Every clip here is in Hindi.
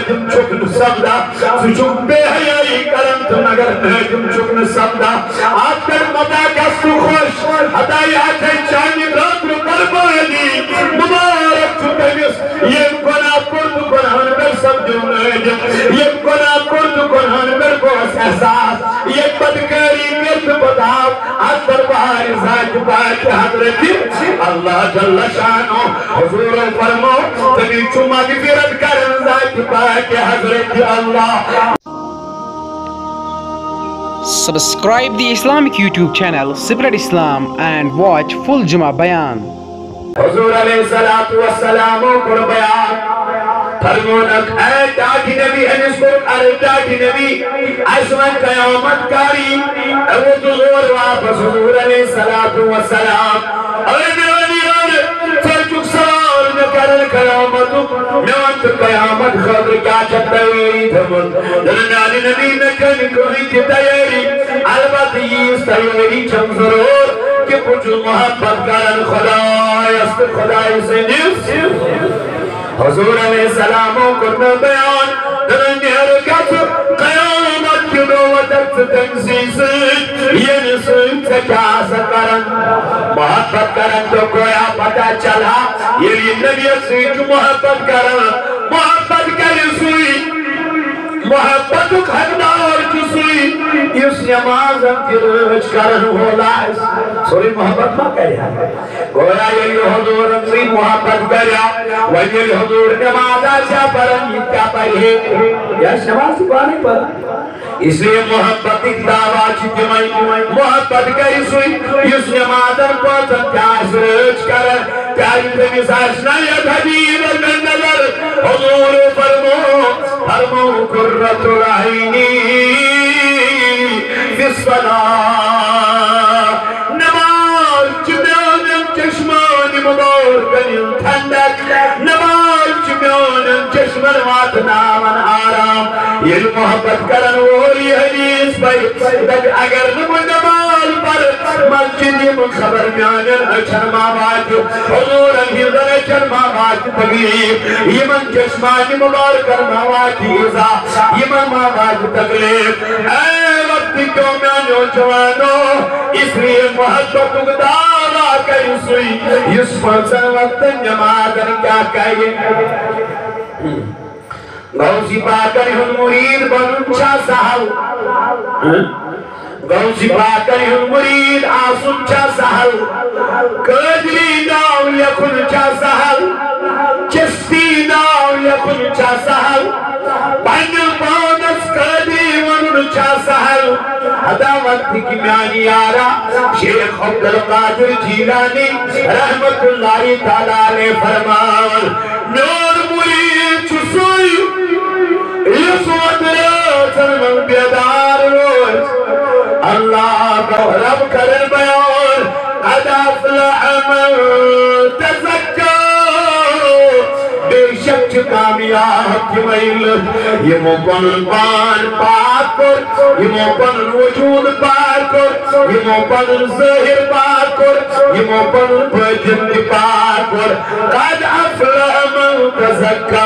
नादिम चुकन सब्दा सुचुक बेहयाई करम तो मगर नादिम चुकन सब्दा आप कर मदा कस्तु खुश हदाई आखे चांदी रात्र बर्बादी मुबारक चुकनिस ये गुना कुर्द कुरान में सब जो नादिम ये गुना कुर्द कुरान में को एहसास ये बदकारी मिर्द बताओ आज दरबार जात पाक हज़रत अल्लाह जल्ल शानो हुजूर फरमो तनी चुमा की फिरत करन जात पाक हज़रत अल्लाह। Subscribe the Islamic YouTube channel Sibrat Islam and watch full Juma Bayan. हुजूर अलैहि सलातु वस्सलाम को बयान फरमानक है दाढ़ी नबी है जिसको अरे दाढ़ी नबी आसमान कयामत कारी वो तो ज़ोर वापस हुजूर अलैहि सलातु वस्सलाम अरे मेरे यार चुक सवाल न करन कयामत नवंत कयामत खबर क्या चलता धमन दरनाली नबी ने कन कोई की तैयारी अलबत्त ये तैयारी चम ज़रूर कि कुछ मोहब्बत करन खुदा अस्त खुदा से निस हुजूर अलैहि सलामों को बयान दरन हरकत कयामत की नौबत तंसीस ये निस क्या सकरन मोहब्बत करन तो कोया पता चला ये नबी से मोहब्बत करन मोहब्बत कर सुई मोहब्बत खरदार चुसुई इस नमाज़ की रोज होला सोरी, मोहब्बत मा करया गोया ये हुजूर से मोहब्बत करया। वही हुजूर नमाज़ आशा परन क्या पढ़े या नमाज़ पानी पर। इसलिए मोहब्बत की दावा चितमई मोहब्बत करी सुई इस नमाज़ पर क्या रोज कर प्यारी तेरी सास ना या हबीब नज़र हुजूर फरमो फरमो कुर्रतुल आईनी। नमाज़ मोहब्बत अगर नमाज़ पर मस्जिद ये खबर मामात हुजूर हिजर अचर मामात तकलीफ़। क्यों म्यानो जवानो इसलिए दावा कर सुई इस फंसन वक्त नमाज़ क्या कहे गौसी पाकर हुन मुरीद बनुन छा साहब गौसी पाकर हुन मुरीद आसुन छा सहल कदरी नाम यकुन छा सहल चिश्ती नाम यकुन सहल, अदावत की यारा शेख अब्दुल कादिर जीलानी, रहमतुल्लाह ताला ने फरमान नूर मुई चुसुई इस वक्त बेदार रोज, अल्लाह को रब करन बयान अदाफला अमल, तज़क्का बेशक कामयाब मैल ये मोपन पान पाक कर ये मोपन वजूद पाक कर ये मोपन ज़ाहिर पाक कर ये मोपन बजन पाक कर कद अफला मन तज़क्का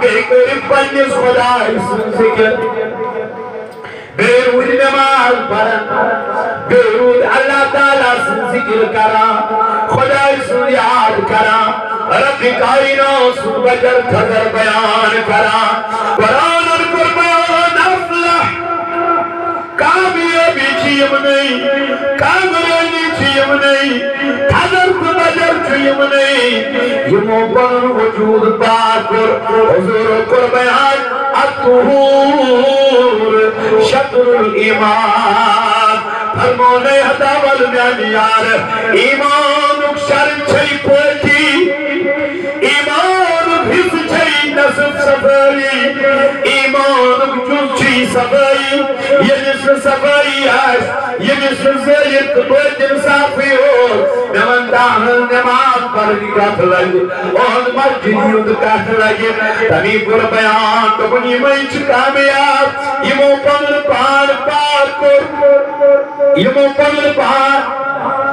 बेकर पन्निस खुदा जिक्र बेरूद नमाज़ पढ़न बेरूद अल्लाह ताला से ज़िक्र करा खुदा से याद करा रब कायना से बजर खबर बयान करा। कुरान और कुर्बान अफलह कामयाबी चीम नहीं कामरानी चीम नहीं खबर को बजर नहीं ये मोबन वजूद पाकर हुजूर कुर्बान अतहूर। शत्रुल ईमान। फरमोने हदावल म्यान यार ईमान उक्षर छै पोथी छै नसब ईमान जुची सफ़ाई ये जिसम सफ़ाई है ये जिसम से ये कबूत इंसाफी हो नमन दाहल नमाज़ पर निकात लगे और मस्जिद युद्ध काट लगे तनी पुर बयान तो बनी मंच कामयाब ये मोपन पार पार को को कलम यत पर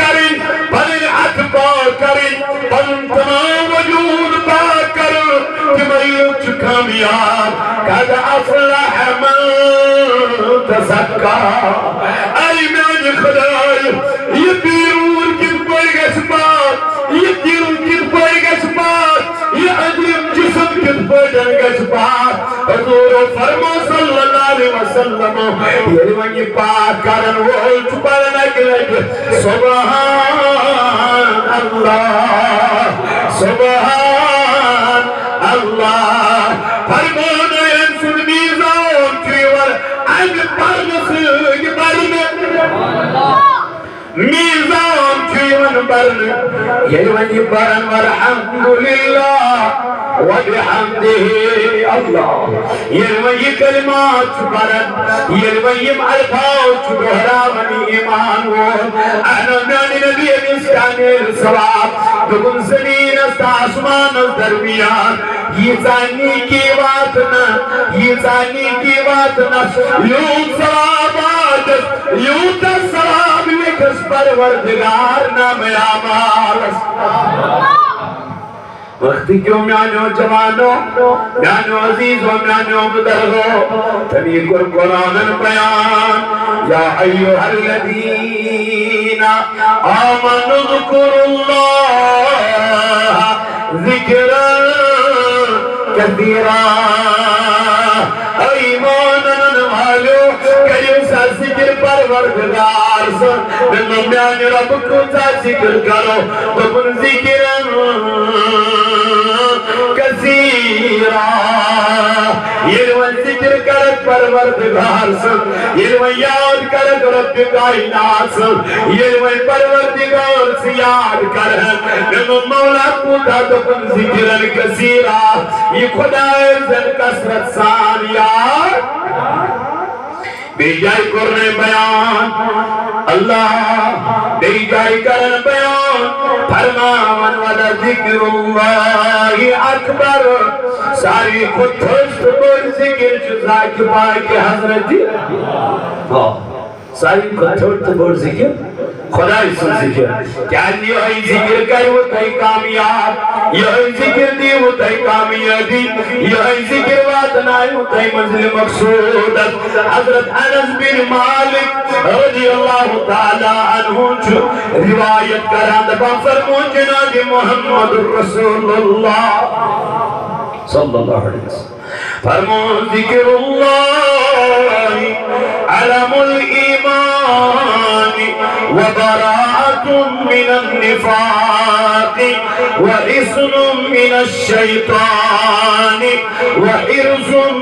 करें पन कान पाक करें पन अख पाक करें पन तमाम वजूद पाक करूँ कि मैं उच्च कामयाब कद अफलह मन तज़क्का ऐ मेरे खुदाई ये बीरून किस पर गस बात ये दिल किस पर गस बात ये अजीब जिस्म किस पर गस बात हजूर फरमो सल्लल्लाहु अलैहि वसल्लम ये वही पाक करन वो छुपर न चीवन बरन ये वही बरन वल्हम्दुलिल्लाह व बिहम्दिही अल्लाह ये वही कलिमात बरन ये वही अल्फाज दोहरावनी ईमान वो अना नानी नबी मिस्कानिल सवाब दुगुन ज़मीन आसमान दरमियान ये जानी की बात ना ये जानी की लिखस परवरदिगार ना मेरा मालस क्यों म्यानो जवानो? म्यानो अजीजो म्यानो बुजुर्गो तभी कुर कुरानन बयान या अय्युहल अय्युहल्लदीना आमनु ज़कुरुल्लाह। ज़िक्रन ज़िक्र परवरदिगार से। मैं म्यान रब को ज़िक्र करो तो ज़िक्र कसीरा। ये ज़िक्र कर परवरदिगार से। ये याद कर रब कायनात से। ये परवरदिगार से याद कर। मैं मौला दा तो बुन ज़िक्र कसीरा। ये खुदा जन कसरत सान यार बेजाई करने बयान। अल्लाह बेजाई करन बयान। फरमान वाला जिक्रुल्लाह अकबर सारी खुद ज़िक्र जुदा के हज़रत जी। सारी खुद ज़िक्र। खुदा सुन ज़िक्र। क्या ये ज़िक्र कर वो तय कामयाब। ये ज़िक्र दी वो तय कामयाबी। ये ज़िक्र बात ना वो तय मंजिल मकसूद हज़रत अनस बिन मालिक रज़ी अल्लाह ताला अन्हु जो रिवायत करा। दबा फरमो जनाब मोहम्मद रसूलुल्लाह। सल्लल्लाहु अलैहि वसल्लम फरमो जिक्रुल्लाह अलमुल ईमान व बराअतुम मिनन निफाक व इस्नुम मिनश शैतान व इर्जुम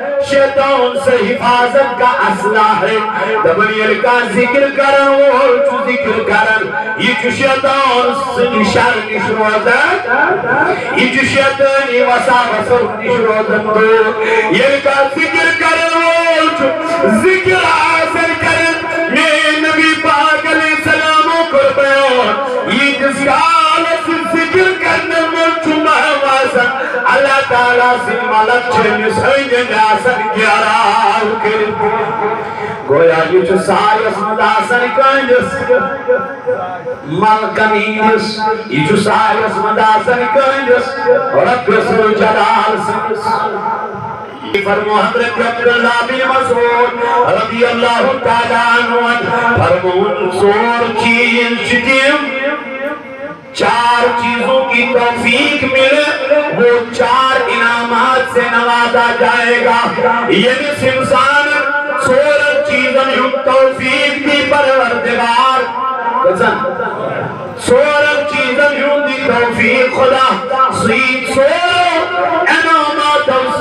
शैतान से हिफाजत का असला है। दबनियल का ज़िक्र करन वो चु ज़िक्र करन ये चु शैतान से निशान निशरोदन ये चु शैतान ये वसा वसो निशरोदन तो। ये का ज़िक्र करन वो चु ज़िक्र हासिल करन मैं नबी पाक अलैहि सलाम को बयान ये जिसका अल्लाह ताला से मलक छेन सैन्य आसन ग्यारह के गोया ये जो सारे मदासन कंजस मलकनीस ये जो सारे मदासन कंजस रब सुल जलाल से फरमो हज़रत अब्दुल्लाह बिन मसऊद रज़ी अल्लाह ताला अन्हु फरमो सोर चीन चितिम चार चीज़ों की तौफीक मिले, वो चार इनामात से नवाजा जाएगा। यदि इंसान सोलह चीज़ों युक्त तौफीक दी परवरदिगार सोलह चीज़ों युक्त दी तौफीक खुदा सीत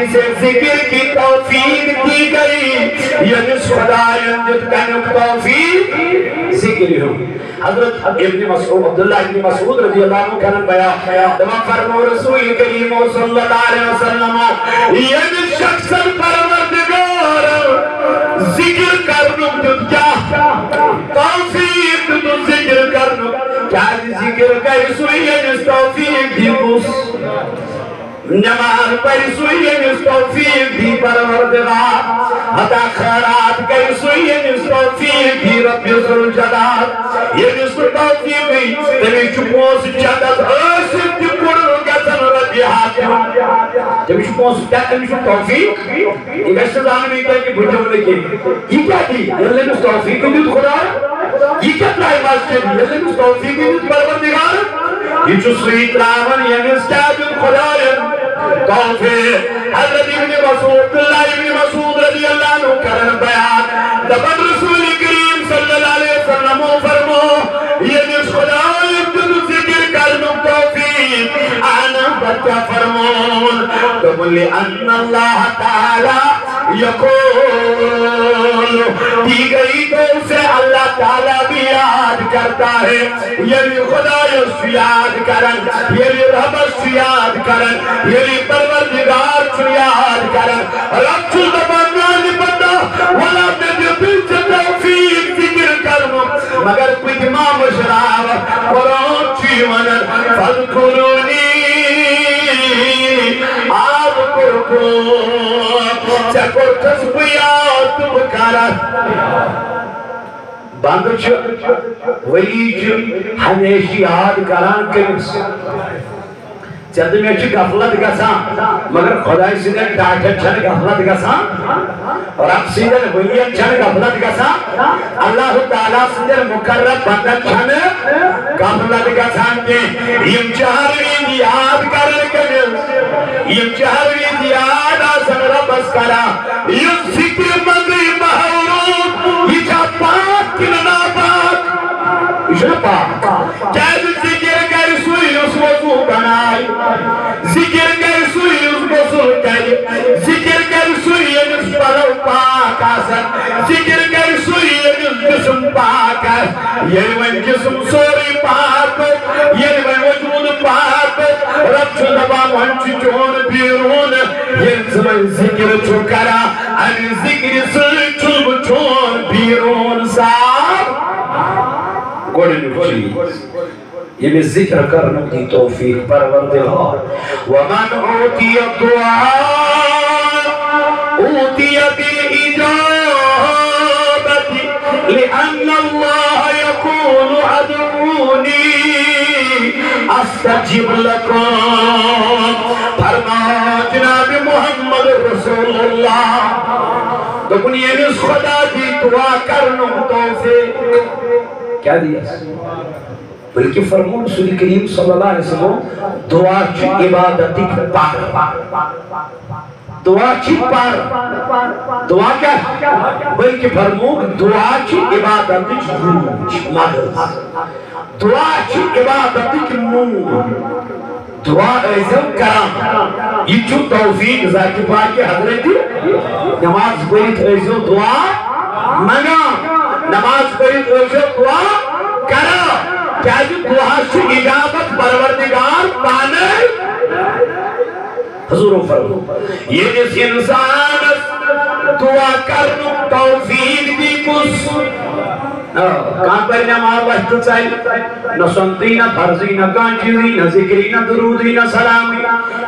किसे ज़िक्र की तौफीक दी गई यानी खुदायंद तनुक तौफीक ज़िक्र हो हज़रत इब्न मसऊद अब्दुल्लाह इब्न मसऊद रज़ी अल्लाह अन्हु कहन बया तमाम फरमो रसूल करीम सल्लल्लाहु अलैहि वसल्लम यानी शख्स परवरदिगार नमाज़ पढ़ी सुइए तौफीक दी परवरदिगार हता खैरात कर सुइए तौफीक दी रब्बुल जलाल ये जिसको तौफीक दी तेरी चुपोस आसिफ दी कुरु गसन रब्बी हाथ जब चुपोस क्या तेरी चुप तौफीक ये कैसे जान में क्या कि बुझो लेके ये क्या थी ये ने तौफीक दी खुदा ये क्या ट्राई मस्जिद ये ने तौफीक दी परवरदिगार ये जो स्वीट रावण ये ने स्टाज खुदा तोहफे हज़रत इब्न मसूद अब्दुल्लाह इब्न मसूद रज़ी अल्लाह अन्हु करन बयान तबन रसूल करीम सल्लल्लाहु अलैहि वसल्लम फरमो ये जिस खुदा इब्न ज़िक्र करनु तौफीक आना बच्चा फरमोन तो बोले अन्न अल्लाह ताला यकूल दी गई तो उसे अल्लाह ताला भी याद करता है ये भी खुदा याद करन ये भी रहमत याद करन ये भी परवरदिगार याद करन रब छु दबान बंदा वला ते पीछे तौफीक ज़िक्र करनो मगर कुछ इमाम शराब कुरान जीवन फलकुरुनी आप चको तुम कारा बंद हमेशा याद कमिस जद मे गफलत गसान मगर खुदाई सिंदन डाटन छन गफलत गसान रब सिंदन वलियन छन गफलत गसान अल्लाह ताला सिंदन मुकर्रब बंदन छन गफलत गसान के। यम चाहरवी याद करन कमिल यम चाहरवी याद आसन रबस करा यम ज़िक्र मंदी महरूब ये पाक कि ना पाक। ये पाक। ज़िक्र कर सुई पाक ये वन सोरी पाक ये वन पाक रब दबा वन चोन बीरून ये जमन ज़िक्र करा अन ज़िक्र सुई चोन बीरून साहब गोडनुची ये ज़िक्र करने की तौफीक परवरदिगार वमन ऊती दुआ अस्तजीब लकुम फरमाया जनाब मोहम्मद रसूलुल्लाह दुनिया में खुदा की दुआ करनो तो से क्या दिया? बल्कि फरमो रसूल करीम सल्लल्लाहु अलैहि वसल्लम, दुआ की इबादत पर दुआ की पर दुआ क्या बल्कि फरमो दुआ की इबादत मदद दुआ की इबादत की नूर दुआ ऐसे करम ये छु तौफीक जाति पाक हज़रत नमाज़ पढ़ित ऐसे दुआ मंगा नमाज़ पढ़ित ऐसे दुआ करा क्या दुआ छु इजाबत परवरदिगार पाने हजूर फरमो ये जिस इंसान दुआ करनु तौफीक दी कुछ कहाँ पर नमाज़ वक्त चाहिए न सुनती न फर्जी न कांची न जिक्री न दुरूदी न सलामी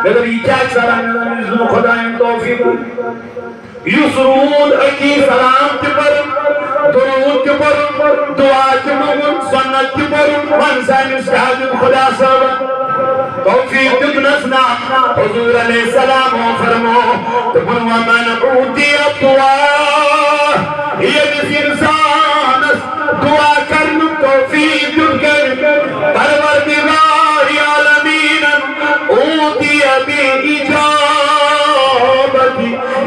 ये क्या सलाम खुदा तौफीक युसरूद अकी सलाम के पर दुरूद के पर दुआ के मगन सुन्नत के पर मनसान शाहिद खुदा सब तौफीक दिनस ना हुजूर अलैहि सलाम फरमो तो मन ऊती दुआ ये दुआ कर तौफीक कर परवरदिगार आलमीन ऊती बि इजाबती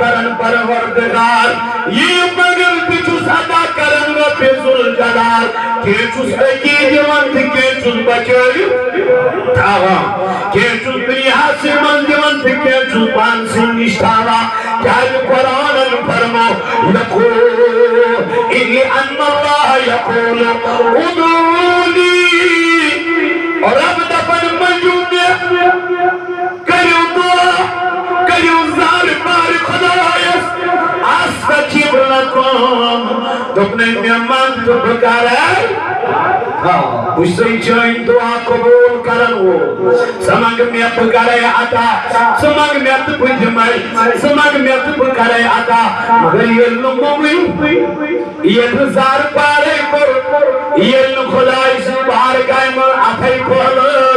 करन परवरदिगार ये मगर तुझ अदा करन रब जुल जलाल के चुस हकी दिवन के चुस बचाई थावा के থেকে জুবান সুনিষ্ঠারা কাল কোরআন ফরমো লখো ইলি আন্নাল্লাহ ইয়াকুল উদুনি রব দপন মজুদ करियो दुआ करियो जार मार खुदा आस का जीवन कौन तुमने मेहमान तो बकारा हाँ उससे जैन दुआ कबूल करन वो समंग में बकारे आता समंग में तो बुझमाई समंग में तो बकारे आता मगर ये लुमोई ये जार पारे को ये खुदाई से बाहर गए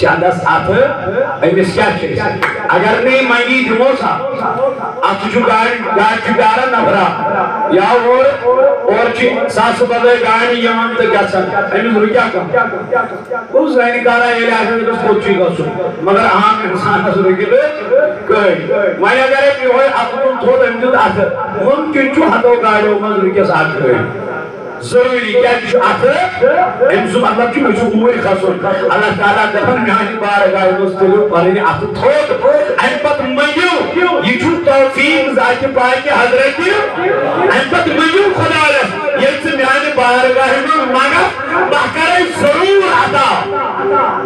चांदा साथ अमिस क्या अगर नहीं मंगी दिमो सा अत गाड़ी गाड़ी नफरा या और और सास बदले गाड़ी यमन तो गसन अमिस रुकिया कम उस जानी कारा ये आगे तो सोची गसु मगर आम इंसान हस रुकिले कई मैं अगर आप तुम थोड़ा अमिस आत मुमकिन छु हतो गाड़ी मज रुकिया साथ गई ज़रूरी क्या कि अत अमसु मतलब कि मुझे उमर खसुन अल्लाह ताला दफन गानी बार गाय मुस्तल पर अत थोक अन पत मयू ये छु तौफीक जात पाक हज़रत अन पत मयू खुदा ये से म्यान बार गाय में मांगा बाकरे ज़रूर आता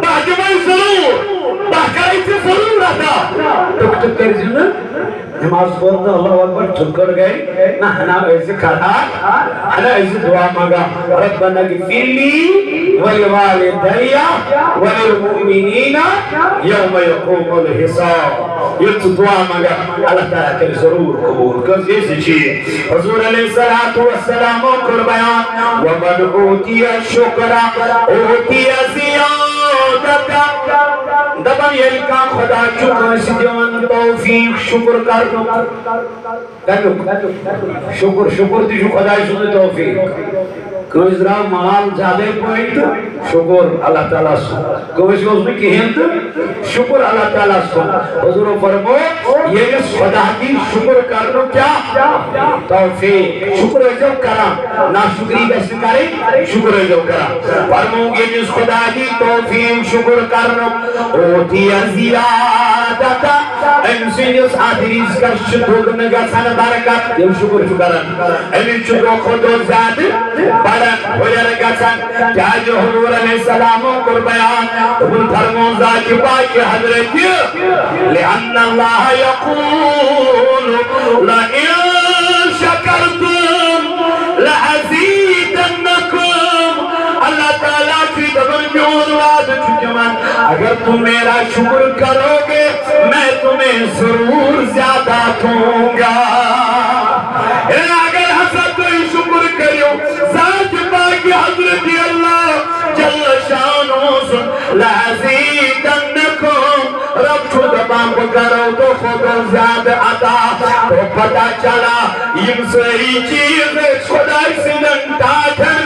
बाजमा ज़रूर बाकरे से ज़रूर आता टुक टुक कर जिन नमाज़ पढ़ना अल्लाह अकबर ठुकर गए ना हना ऐसे खड़ा हना ऐसे दुआ मांगा रब्बना गिफिरली वलिवालिदैया वलिलमुमिनीना यौम यक़ूमुल हिसाब ये तो दुआ मांगा अल्लाह ताला के ज़रूर कबूल कर जैसे चीज़ हुजूर अलैहि सलातु वस्सलाम को बयान व मन ऊतिया शुक्रा ऊतिया जियादता दबन ये का खुदा चुका सिदिवन तौफीक, शुक्र कर। दो शुक्र शुक्र दी खुदा सुन तौफीक। द्राव माल ज़्यादा पॉइंट शुक्र अल्लाह ताला सु कौस ओस में कहें तो शुक्र अल्लाह ताला सु हुजूर फरमो ये खुदा की शुक्र कर लो क्या तौफीक शुक्र जो करा ना शुक्री कैसे करे शुक्र जो करा फरमो ये जिस खुदा की तौफीक शुक्र कर लो ओती जियादता एमसिनिस आदिरिस का शुक्र में गसन बरकत ये शुक्र शुक्र एमिन शुक्र खुद जाद बड़ा हुजर गसन क्या जो हुजूर अलैहि सलाम को बयान हुन फरमो जात पाक हज़रत लिअन्न अल्लाह यकूल ला इन की अगर तुम मेरा शुक्र करोगे, मैं तुम्हें ज़रूर ज़्यादा दूँगा। अगर हसन कोई शुक्र करो, साथ बाकी हज़रत करो तो खुद ज़्यादा अता तो पता चला इन सही चीज़ खुदा सिदन ताठन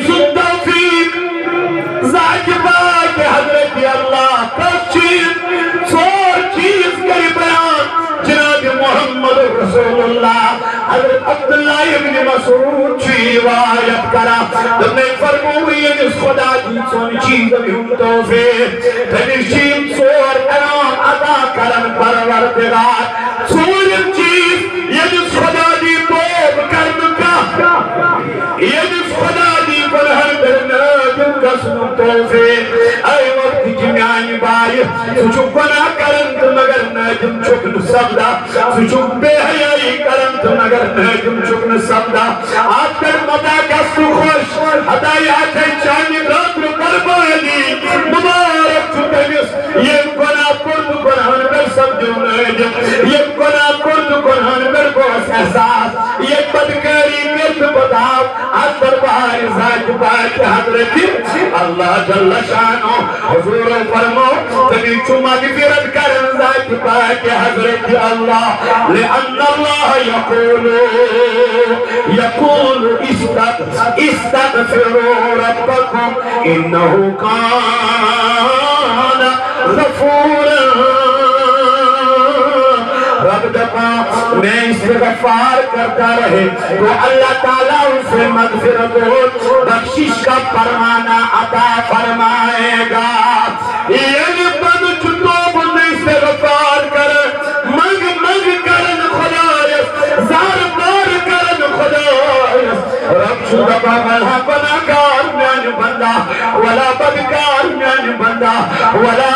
रसूलुल्लाह। हज़रत अब्दुल्लाह इब्न मसूद की रिवायत करा। तुमने फरमाया जिस खुदा की सोन चीज़ भी हम तो से तनिशीम सोर कराम अदा करन परवरदिगार। सोर चीज़, ये जिस खुदा दी तोब करन का। ये जिस खुदा दी बरहर करना तुम कसम तो की बाय सुचु बना करन तो मगर न तुम चुकन सबदा सुचु बेहयाई करन तो मगर न तुम चुकन सबदा आप कर मदा का सुखोश हदाया थे चाँद रात बर्बादी मुबारक चुकनिस ये गुना कुर्द कुरान में सब जो न ये गुना कुर्द कुरान में को एहसास ये बदकारी मिर्द बताओ आज दरबार साज पाक हज़रत अल्लाह जल्ल शानो हुजूर फरमो तभी चुमा की फिरत कर साज पाक हज़रत अल्लाह ले अल्लाह यकूल यकूल इस्तग इस्तगफिरू रब्बकुम मैं इस्तगफार करता रहे। तो अल्लाह ताला उसे मगफिरत बख्शिश का फरमाना अता फरमाएगा। इस्तगफार कर, मग मग करन खुदायस जार बार करन खुदायस रब शुदा मलहा बनाकार बंदा, वला बदकार बंदा, वला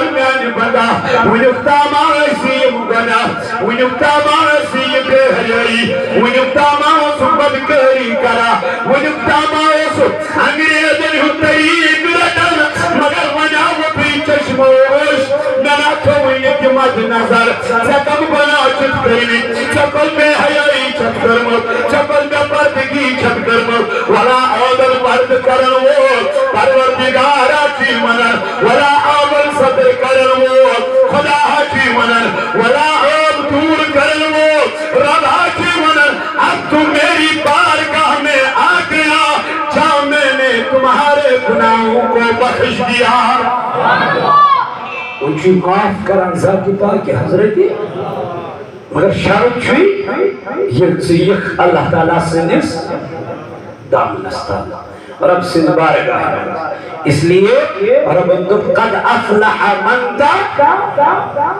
अदार म्यान बंदा वयुक्ता मासी मुगना वयुक्ता मासी बेहयई वयुक्ता मासु बदकरी करा वयुक्ता मासु अंग्रेजन हुतई बिरटन मगर वना वो भी चश्मोश नना तो ये मत नज़र। सकम बना चुप करी चपल में हयाई छत कर्म। चपल में पर्दगी छत कर्म। वला आदल पर्द करन वो। परवरदिगारा की मनन। वला आवल सदर करन वो। खुदा की मनन। वला आब दूर करन वो। रबा माफ़ करन जाति पाक हज़रत मगर शर्त छुई ये यख अल्लाह ताला सनिस दामनस तल रब सिंध बारगाह में। इसलिए रब दुब कद अफलह मन ता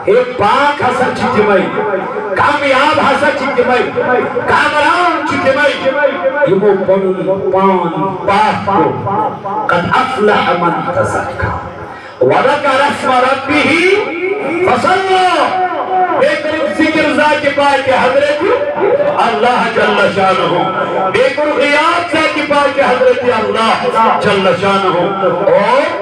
हे पाक हसा चितमई कामयाब हसा चितमई कामरान चितमई यमो पनुन पान पाक को कद अफलह मन तज़क्का वरकर रब्बिही फसल्ला बेकरुक ज़िक्र जाके पाक हज़रत अल्लाह जल्ल शानहु। बेकरुक याद जाके पाक अल्लाह जल्ल शानहु। और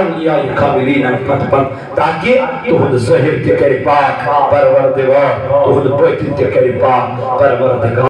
अलिया कामिलीन पत पत ताकि तुहद जहिर ते करे पाक परवरदिगार तुहद बैत ते करे पाक परवरदिगार